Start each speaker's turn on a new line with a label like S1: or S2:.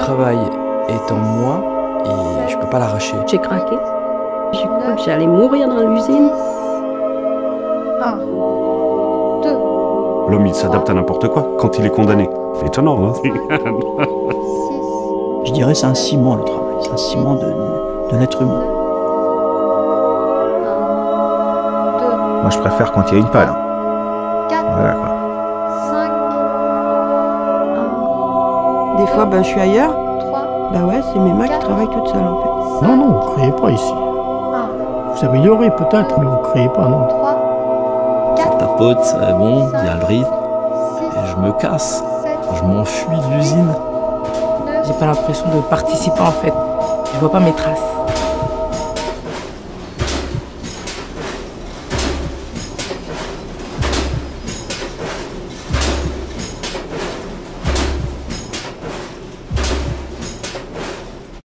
S1: travail est en moi et je peux pas l'arracher.
S2: J'ai craqué. J'ai cru que j'allais mourir dans l'usine.
S3: Un, deux,
S4: L'homme, il s'adapte à n'importe quoi quand il est condamné. C'est étonnant, hein
S3: six,
S5: Je dirais c'est un ciment le travail, c'est un ciment de, de l'être humain.
S3: un, deux,
S6: Moi, je préfère quand il y a une palle. hein.
S3: quatre,
S6: Voilà quoi.
S7: Des fois, ben, je suis ailleurs.
S3: trois,
S7: Bah ouais, c'est mes mains qui travaillent toutes seules en fait.
S8: Non, non, vous ne criez pas ici.
S3: un,
S8: Vous améliorez peut-être, mais vous ne criez pas, non.
S3: trois,
S9: Ça
S3: quatre,
S9: tapote, c'est bon, il y a le rythme, et je me casse. Je m'enfuis de l'usine.
S10: J'ai pas l'impression de participer en fait. Je vois pas mes traces.